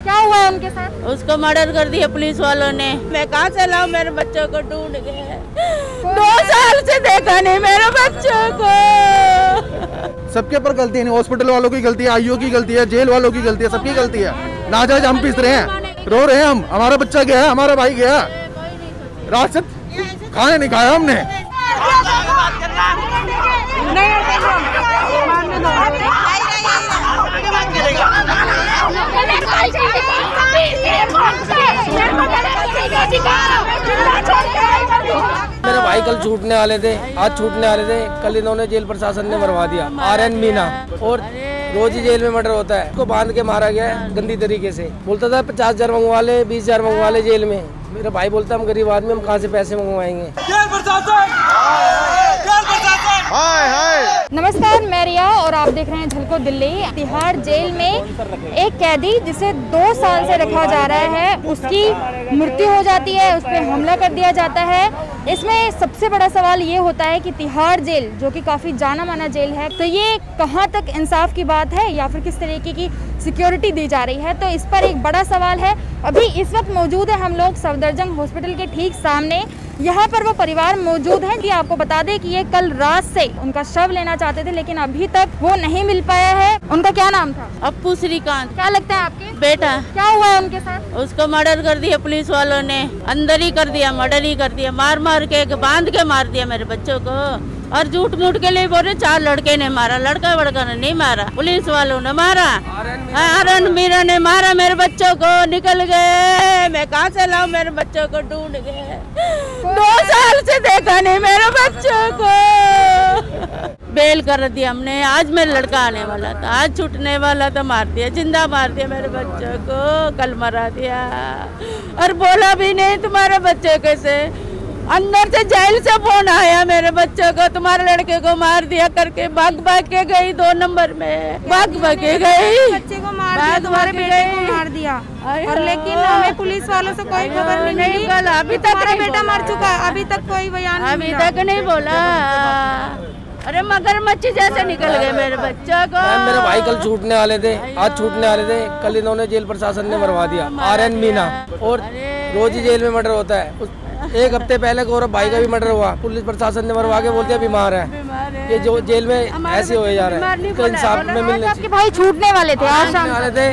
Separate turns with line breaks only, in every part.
क्या हुआ है उनके साथ?
उसको मर्डर कर दिया पुलिस वालों ने। मैं कहाँ से लाऊं? मेरे बच्चों को ढूंढ के। दो साल से देखा नहीं मेरे बच्चों को।
सबके ऊपर गलती नहीं हॉस्पिटल वालों की गलती है आईओ की गलती है जेल वालों की गलती है सबकी गलती है। नाजायज हम पीस रहे हैं। रो रहे हैं हम। हमारा बच्चा गया हमारा भाई गया रात से खाने नहीं खाया हमने।
मेरे भाई कल छूटने वाले थे आज छूटने वाले थे। कल इन्होंने जेल प्रशासन ने मरवा दिया आर एन मीना। और रोज ही जेल में मर्डर होता है। उसको बाँध के मारा गया है गंदी तरीके से। बोलता था पचास हज़ार मंगवा ले बीस हज़ार मंगवा ले जेल में। मेरा भाई बोलता हम गरीब आदमी हम कहाँ से पैसे मंगवाएँगे?
नमस्कार मैं रिया। और आप देख रहे हैं झलको दिल्ली। तिहाड़ जेल में एक कैदी जिसे दो साल से रखा जा रहा है, उसकी मृत्यु हो जाती है, उस पर हमला कर दिया जाता है। इसमें सबसे बड़ा सवाल ये होता है कि तिहाड़ जेल, जो कि काफ़ी जाना माना जेल है तो ये कहाँ तक इंसाफ की बात है या फिर किस तरीके की सिक्योरिटी दी जा रही है? तो इस पर एक बड़ा सवाल है। अभी इस वक्त मौजूद है हम लोग सफदरजंग हॉस्पिटल के ठीक सामने। यहाँ पर वो परिवार मौजूद है कि आपको बता दें कि ये कल रात से उनका शव लेना चाहते थे लेकिन अभी तक वो नहीं मिल पाया है। उनका क्या नाम था?
अपू श्रीकांत।
क्या लगता है आपके?
बेटा।
क्या हुआ है उनके साथ?
उसको मर्डर कर दिया पुलिस वालों ने। अंदर ही कर दिया मर्डर ही कर दिया। मार मार के बाँध के मार दिया मेरे बच्चों को। और झूठ मूठ के लिए बोले चार लड़के ने मारा लड़का वड़का ने नहीं मारा पुलिस वालों ने मारा। आरन मीरा ने मारा। मेरे बच्चों को निकल गए। मैं कहाँ से लाऊं मेरे बच्चों को ढूंढ गए। दो साल से देखा नहीं मेरे बच्चों को। बेल कर दिया हमने। आज मेरा लड़का आने वाला था आज छूटने वाला था मार दिया ज़िंदा मार दिया मेरे बच्चों को कल मरा दिया। और बोला भी नहीं तुम्हारे बच्चे कैसे। अंदर से जेल से फ़ोन आया मेरे बच्चे को तुम्हारे लड़के को मार दिया करके भाग भाग के गई दो नंबर में। भाग भाग के गई।
बच्चे को मार दिया तुम्हारे बेटे को मार दिया। और लेकिन हमें पुलिस वालों से कोई खबर नहीं
नहीं
मिली।
बोला, अभी तक
तुम्हारा
नहीं
बेटा
बोला।
मर चुका है अभी तक कोई बयान
अभी तक नहीं बोला। अरे मगरमच्छ जैसे निकल गए मेरे बच्चों को।
मेरे भाई कल छूटने वाले थे आज छूटने वाले थे। कल इन्होंने जेल प्रशासन ने मरवा दिया। R N Meena. और रोज ही जेल में मर्डर होता है। एक हफ़्ते पहले गौरव भाई का भी मर्डर हुआ। पुलिस प्रशासन ने मरवा के बोलते बीमार है। ये जो जेल में ऐसे हो जा रहा है। इंसाफ में मिलने
आपके भाई छूटने वाले थे आज
वाले थे।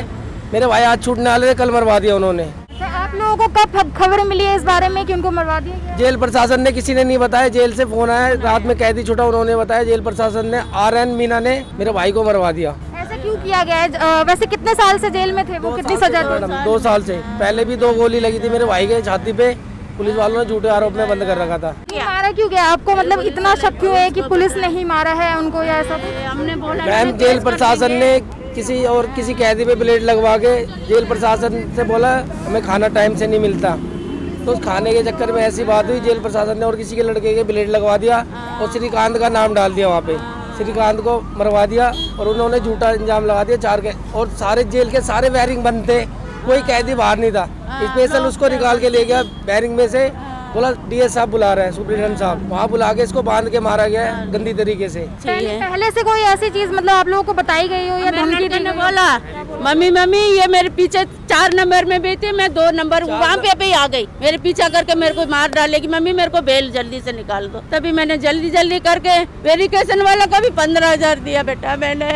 मेरे भाई आज छूटने वाले थे कल मरवा दिया उन्होंने।
तो आप लोगों को कब खबर मिली है इस बारे में कि उनको मरवा दिया गया?
जेल प्रशासन ने किसी ने नहीं बताया जेल से फ़ोन आया रात में कैदी छूटा उन्होंने बताया जेल प्रशासन ने आर एन मीना ने मेरे भाई को मरवा दिया।
ऐसा क्यों किया गया है? वैसे कितने साल से जेल में थे? वो कितनी सजा
दो साल से। पहले भी दो गोली लगी थी मेरे भाई के छाती पे पुलिस वालों ने झूठे आरोप में बंद कर रखा था।
मारा क्यों गया? आपको मतलब इतना शक क्यों है कि पुलिस ने ही मारा है उनको या ऐसा
हमने बोला
मैम जेल प्रशासन ने किसी और किसी कैदी पे ब्लेड लगवा के जेल प्रशासन से बोला हमें खाना टाइम से नहीं मिलता। तो उस खाने के चक्कर में ऐसी बात हुई जेल प्रशासन ने और किसी के लड़के के ब्लेड लगवा दिया और श्रीकांत का नाम डाल दिया वहाँ पे। श्रीकांत को मरवा दिया और उन्होंने झूठा इंजाम लगा दिया। चार के और सारे जेल के सारे वायरिंग बंद थे। कोई कैदी बाहर नहीं था। स्पेशल उसको निकाल के ले गया बैरिंग में से बोला डीएस साहब बुला रहे हैं सुप्रिंटेंडेंट साहब। वहाँ बुला के इसको बाँध के मारा गया है गंदी तरीके से।
पहले पहले से कोई ऐसी चीज़ मतलब आप लोगों को बताई गई हो या धमकी हो?
बोला? मम्मी मम्मी ये मेरे पीछे चार नंबर में भी थी मैं दो नंबर वहाँ पे भी आ गई। मेरे पीछा करके मेरे को मार डालेगी मम्मी मेरे को बेल जल्दी से निकाल दो। तभी मैंने जल्दी जल्दी करके वेरिफिकेशन वाला को भी पंद्रह हज़ार दिया बेटा मैंने।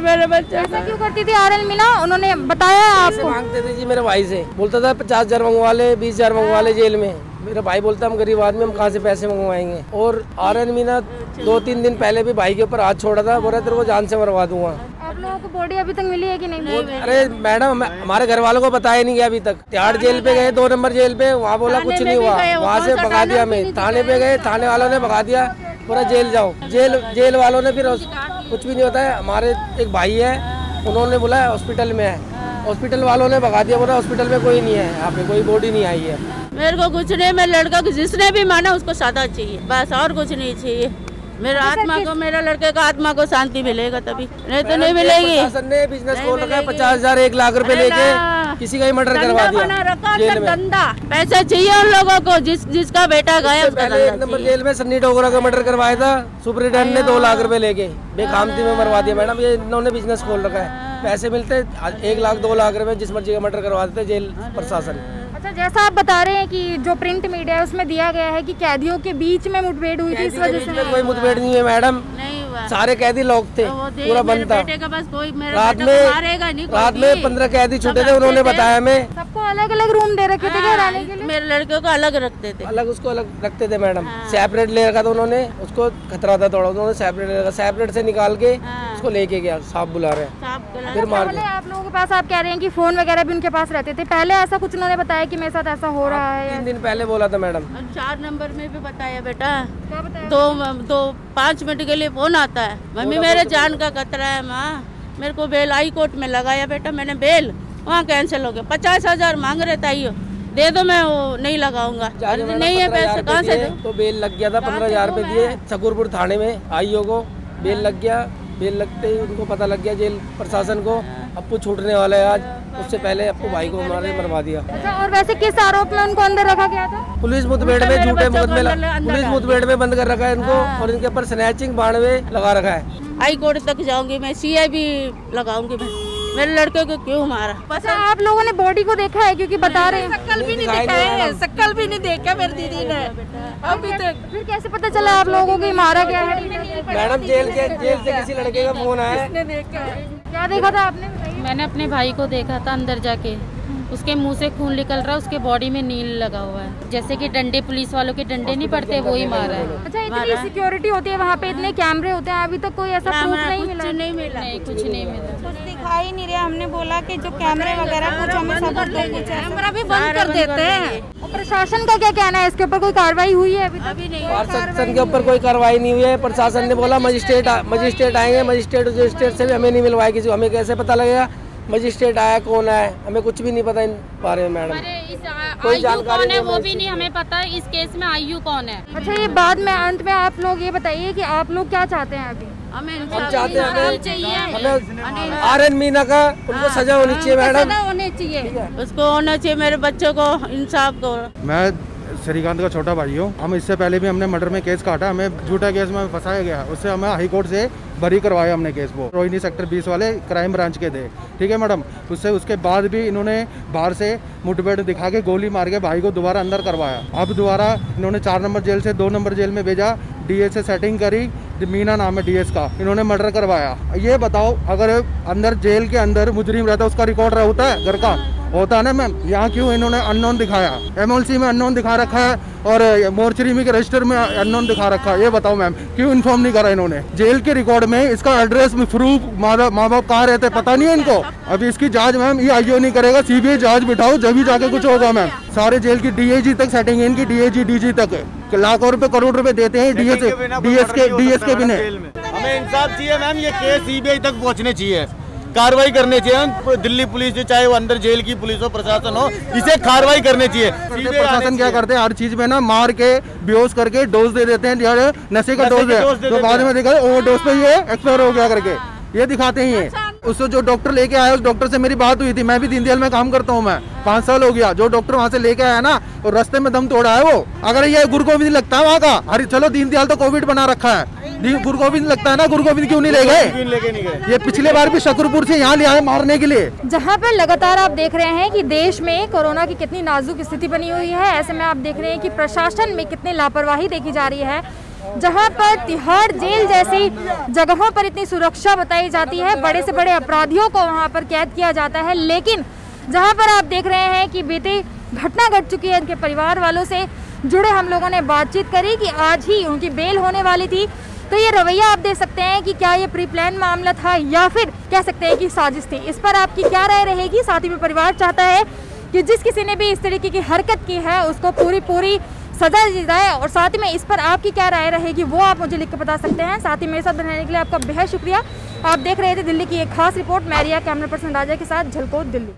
मेरे बच्चे
ऐसा क्यों करती थी? आर मीना उन्होंने बताया आपको?
मांगते थे जी मेरे भाई से। बोलता था पचास हज़ार मंगवा ले बीस हज़ार मंगवा ले जेल में। मेरा भाई बोलता हम गरीब आदमी हम कहाँ से पैसे मंगवाएँगे? और आर एन मीना दो तीन दिन पहले भी भाई के ऊपर हाथ छोड़ा था बोला तेरे को जान से मरवा दूँगा।
आप लोगों को बॉडी अभी तक मिली है कि नहीं? मिली?
अरे मैडम हमारे घर वालों को बताया नहीं गया अभी तक। तिहाड़ जेल पे गए दो नंबर जेल पे वहाँ बोला कुछ नहीं हुआ। वहाँ से भगा दिया हमें। थाने पे गए थाने वालों ने भगा दिया पूरा जेल जाओ। जेल जेल वालों ने फिर कुछ भी नहीं होता है। हमारे एक भाई है उन्होंने बोला हॉस्पिटल में है। हॉस्पिटल वालों ने भगा दिया बोला हॉस्पिटल में कोई नहीं है यहाँ पे कोई बॉडी नहीं आई है।
मेरे को कुछ नहीं मैं लड़का को जिसने भी माना उसको सादा चाहिए। बस और कुछ नहीं चाहिए। मेरा आत्मा को मेरा लड़के का आत्मा को शांति मिलेगा तभी। नहीं तो नहीं मिलेगी।
प्रशासन ने बिज़नेस खोल रखा है पचास हज़ार एक लाख रुपए लेके किसी का ही मर्डर करवा
बना
दिया
रखा धंधा पैसे चाहिए उन लोगों को जिस जिसका बेटा गया
पहले एक नंबर जेल में सन्नी डोगरा का मर्डर करवाया था सुपरिटेंडेंट ने दो लाख रूपए लेके बेखामती में मरवा दिया। मैडम ये इन्होंने बिज़नेस खोल रखा है। पैसे मिलते एक लाख दो लाख रूपए जिस मर्ज़ी का मर्डर करवा देते जेल प्रशासन।
अच्छा जैसा आप बता रहे हैं कि जो प्रिंट मीडिया है उसमें दिया गया है कि कैदियों के बीच में मुठभेड़ हुई थी इस वजह से।
कोई मुठभेड़ नहीं है मैडम।
नहीं हुआ
सारे कैदी लोग थे
तो
पूरा बंद था
बेटे का बस कोई मेरा
रात
मारेगा
में रात में पंद्रह कैदी छूटे थे उन्होंने बताया हमें।
सबको अलग अलग रूम दे रखे थे लिए।
मेरे लड़के को अलग रखते थे।
अलग उसको अलग रखते थे मैडम। सेपरेट ले रखा था उन्होंने उसको खतरा था थोड़ा उन्होंने सेपरेट ले रखा सेपरेट से निकाल के उसको लेके गया साहब बुला रहे हैं। फिर मार
पहले आप लोगों के पास आप कह रहे हैं कि फ़ोन वगैरह भी उनके पास रहते थे। पहले ऐसा कुछ उन्होंने बताया कि मेरे साथ ऐसा हो रहा है?
तीन दिन पहले बोला था मैडम।
चार नंबर में भी बताया बेटा।
क्या बताया?
दो दो पाँच मिनट के लिए फ़ोन आता है। मम्मी मेरे जान का खतरा है माँ। मेरे को बेल हाई कोर्ट में लगाया बेटा मैंने बेल वहाँ कैंसिल हो गया। पचास हज़ार मांग रहे ताइयो दे दो मैं वो नहीं लगाऊँगा। नहीं है
15,000
पैसे कहाँ से
तो बेल लग गया था पंद्रह हज़ार रुपये दिए शकूरपुर थाने में आईओ को। बेल लग गया बेल लगते ही उनको पता लग गया जेल प्रशासन को। अप्पू छूटने वाला है आज। उससे पहले अप्पू भाई को मारे मरवा दिया।
अच्छा और वैसे किस आरोप में उनको अंदर रखा गया था?
पुलिस मुठभेड़ में झूठे मुकदमे पुलिस मुठभेड़ में बंद कर रखा है इनको और इनके ऊपर स्नैचिंग बानवे लगा रखा है।
हाई कोर्ट तक जाऊँगी मैं सीआई भी लगाऊँगी मैं। मेरे लड़के को क्यों मारा?
अच्छा आप लोगों ने बॉडी को देखा है क्योंकि बता रहे हैं।
शक्ल भी नहीं देखा है शक्ल भी नहीं देखा मेरी दीदी ने। अभी तक।
फिर कैसे पता चला आप लोगों को मारा गया है?
मैडम जेल के जेल से किसी लड़के का फ़ोन आया है?
क्या देखा था आपने? बताइए।
मैंने अपने भाई को देखा था अंदर जाके। उसके मुँह से खून निकल रहा है उसके बॉडी में नील लगा हुआ है। जैसे कि डंडे पुलिस वालों के डंडे नहीं पड़ते वो ही मारा है।
अच्छा इतनी सिक्योरिटी होती है वहाँ पे इतने कैमरे होते हैं अभी तक तो कोई ऐसा प्रूफ नहीं मिला।
नहीं मिला।
नहीं कुछ नहीं मिला।
कुछ ही नहीं रहा हमने बोला कि जो कैमरे वगैरह कुछ हमें सबूत दो कुछ कैमरा भी बंद कर देते हैं।
प्रशासन का क्या कहना है? इसके ऊपर कोई कार्रवाई हुई है अभी
अभी नहीं।
प्रशासन के ऊपर कोई कार्रवाई नहीं हुई है। प्रशासन ने बोला मजिस्ट्रेट मजिस्ट्रेट आएँगे मजिस्ट्रेट मजिस्ट्रेट से भी हमें नहीं मिलवाया किसी को हमें कैसे पता लगेगा? मजिस्ट्रेट आया कौन है हमें कुछ भी नहीं पता इन बारे में मैडम। कोई जानकारी
है
नहीं
वो भी नहीं हमें पता इस केस में आयु कौन है।
अच्छा ये बाद में अंत में आप लोग ये बताइए कि आप लोग क्या चाहते हैं अभी?
हमें
हम चाहते हैं हमें
चाहिए।
हमें आर एन मीना का उनको सजा होनी चाहिए मैडम।
होने चाहिए।
उसको होना चाहिए मेरे बच्चों को इंसाफ को।
मैं श्रीकांत का छोटा भाई हो। हम इससे पहले भी हमने मर्डर में केस काटा, हमें झूठा केस में फंसाया गया। उससे हमें हाईकोर्ट से बरी करवाया हमने केस वो। रोहिणी सेक्टर 20 वाले क्राइम ब्रांच के थे। ठीक है मैडम? उससे उसके बाद भी इन्होंने बाहर से मुठभेड़ दिखा के गोली मार के भाई को दोबारा अंदर करवाया। अब दोबारा इन्होंने चार नंबर जेल से दो नंबर जेल में भेजा। डीएस से सेटिंग करी। मीना नाम है डीएस का। इन्होंने मर्डर करवाया। ये बताओ, अगर अंदर जेल के अंदर मुजरिम रहता उसका रिकॉर्ड होता है? घर का? होता है ना मैम यहाँ क्यों इन्होंने अननोन दिखाया? एमएलसी में अननोन दिखा रखा है और मोर्चरी में के रजिस्टर में अननोन दिखा रखा है। ये बताओ मैम क्यों इन्फॉर्म नहीं करा इन्होंने? जेल के रिकॉर्ड में इसका एड्रेस में प्रूफ माँ बाप कहाँ रहते पता नहीं है इनको? अभी इसकी जाँच मैम ये आईओ नहीं करेगा सीबीआई जाँच बिठाओ जब भी जाके कुछ होगा मैम। सारे जेल की डीएजी तक सेटिंग है इनकी डीएजी डीजी तक। लाखों रुपए करोड़ रुपए देते हैं डीएस डीएस के डीएस के बिना।
हमें इंसाफ चाहिए मैम ये केस सीबीआई तक पहुँचने चाहिए। कार्रवाई करनी चाहिए। दिल्ली पुलिस हो चाहे वो अंदर जेल की पुलिस हो प्रशासन हो इसे कार्रवाई करनी चाहिए।
प्रशासन क्या करते हैं? हर चीज़ में ना मार के बेहोश करके डोज दे देते हैं यार नशे का डोज है। तो बाद में देखा ओवर डोज पे ये एक्सपायर हो गया करके। ये दिखाते ही। हैं उससे जो डॉक्टर लेके आया उस डॉक्टर से मेरी बात हुई थी। मैं भी दीनदयाल में काम करता हूँ मैं। पाँच साल हो गया। जो डॉक्टर वहाँ से लेके आया ना और रास्ते में दम तोड़ा है वो। अगर ये गुरु गोविंद लगता है वहाँ का अरे चलो दीनदयाल तो कोविड बना रखा है। गुरु गोविंद लगता है ना गुरु गोविंद क्यों नहीं ले गए?
क्यों नहीं गए।
ये पिछले बार भी शकरपुर से यहाँ ले आए मारने के लिए।
जहाँ पर लगातार आप देख रहे हैं कि देश में कोरोना की कितनी नाजुक स्थिति बनी हुई है ऐसे में आप देख रहे हैं कि प्रशासन में कितनी लापरवाही देखी जा रही है। जहाँ पर तिहाड़ जेल जैसी जगहों पर इतनी सुरक्षा बताई जाती है बड़े से बड़े अपराधियों को वहाँ पर कैद किया जाता है। लेकिन जहाँ पर आप देख रहे हैं कि बीती घटना घट चुकी है इनके परिवार वालों से जुड़े हम लोगों ने बातचीत करी कि आज ही उनकी बेल होने वाली थी। तो ये रवैया आप देख सकते हैं कि क्या ये प्री प्लान मामला था या फिर कह सकते हैं कि साजिश थी। इस पर आपकी क्या राय रहेगी? साथ ही में परिवार चाहता है कि जिस किसी ने भी इस तरीके की हरकत की है, उसको पूरी पूरी सजा दी जाए और साथ ही में इस पर आपकी क्या राय रहेगी, वो आप मुझे लिख के बता सकते हैं। साथ ही मेरे साथ बनाने के लिए आपका बेहद शुक्रिया। आप देख रहे थे दिल्ली की एक खास रिपोर्ट, मैरिया कैमरा पर्सन राजा के साथ झलको दिल्ली।